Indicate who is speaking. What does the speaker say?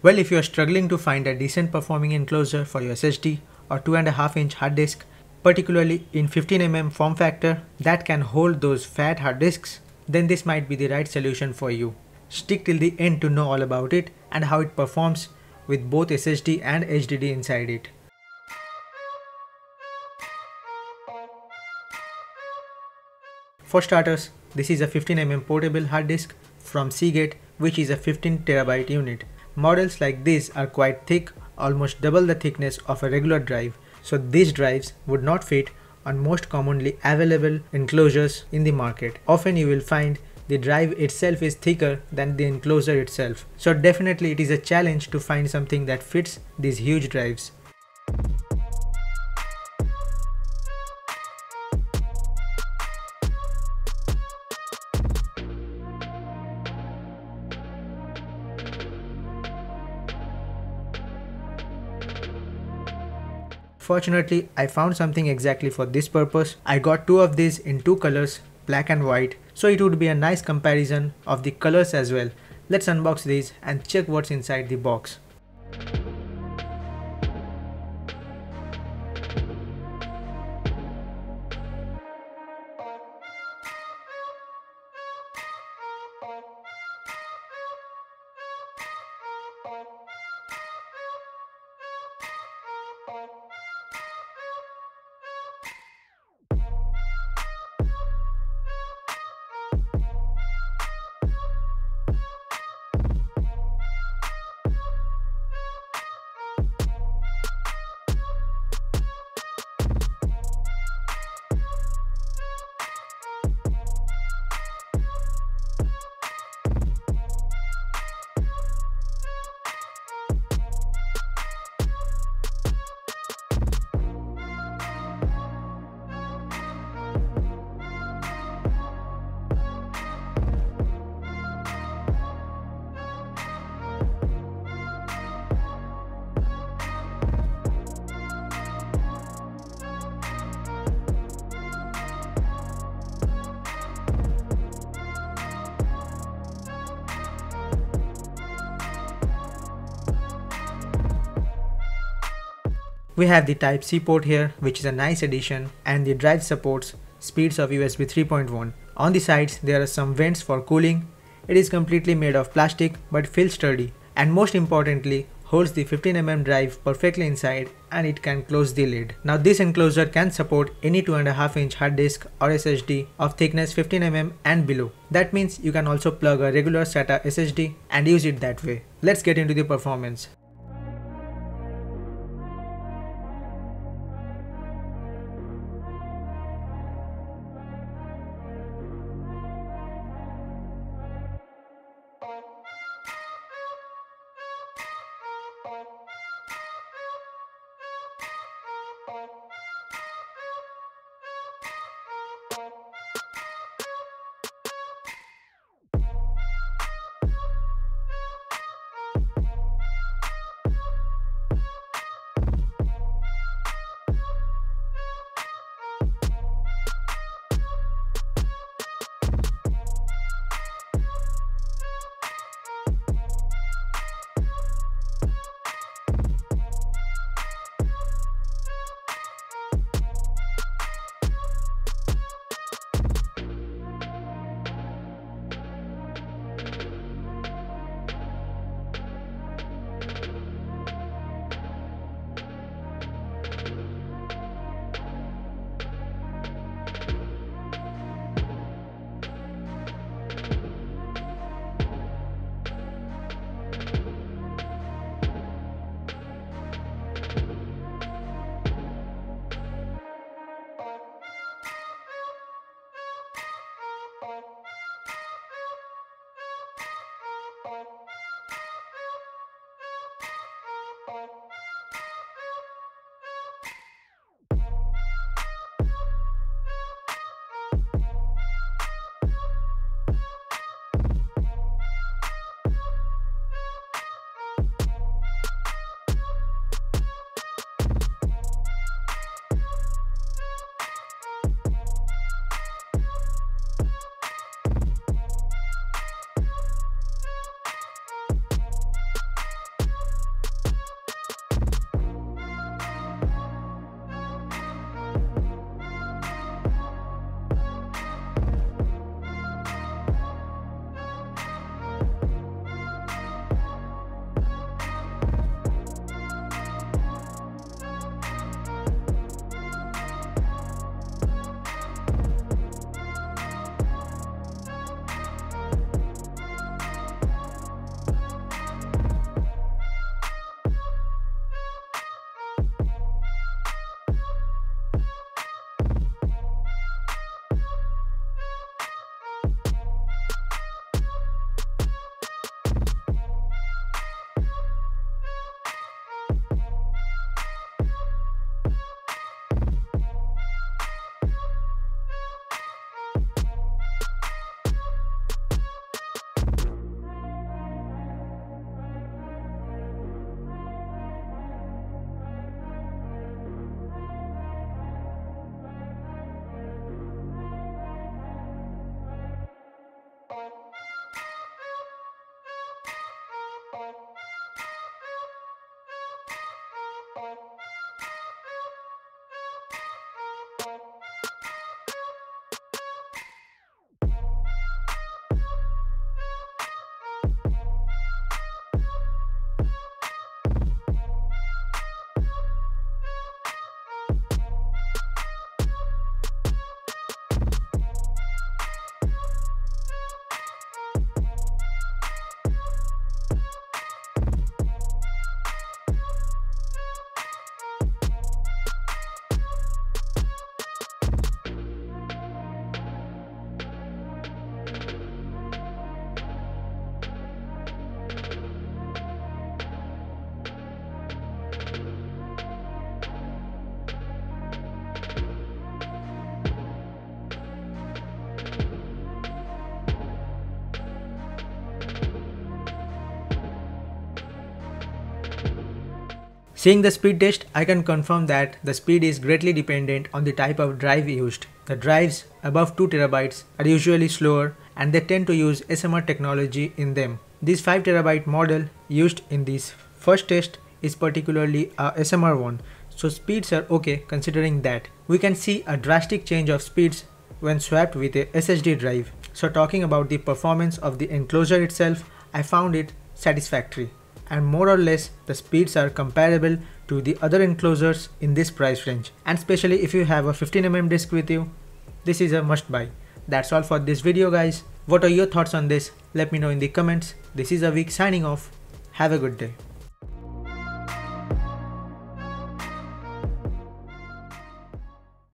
Speaker 1: Well, if you are struggling to find a decent performing enclosure for your SSD or 2.5 inch hard disk, particularly in 15mm form factor that can hold those fat hard disks, then this might be the right solution for you. Stick till the end to know all about it and how it performs with both SSD and HDD inside it. For starters, this is a 15mm portable hard disk from Seagate which is a 15TB unit. Models like this are quite thick, almost double the thickness of a regular drive, so these drives would not fit on most commonly available enclosures in the market. Often you will find the drive itself is thicker than the enclosure itself. So definitely it is a challenge to find something that fits these huge drives. Fortunately, I found something exactly for this purpose. I got two of these in two colors, black and white, so it would be a nice comparison of the colors as well. Let's unbox these and check what's inside the box. We have the type C port here which is a nice addition and the drive supports speeds of USB 3.1. On the sides there are some vents for cooling. It is completely made of plastic but feels sturdy and most importantly holds the 15mm drive perfectly inside and it can close the lid. Now this enclosure can support any 2.5 inch hard disk or SSD of thickness 15mm and below. That means you can also plug a regular SATA SSD and use it that way. Let's get into the performance. people Seeing the speed test, I can confirm that the speed is greatly dependent on the type of drive used. The drives above 2TB are usually slower and they tend to use SMR technology in them. This 5TB model used in this first test is particularly a SMR one, so speeds are okay considering that. We can see a drastic change of speeds when swapped with a SSD drive. So talking about the performance of the enclosure itself, I found it satisfactory and more or less the speeds are comparable to the other enclosures in this price range. And especially if you have a 15mm disc with you this is a must buy that's all for this video guys. What are your thoughts on this? Let me know in the comments. This is Avik signing off. Have a good day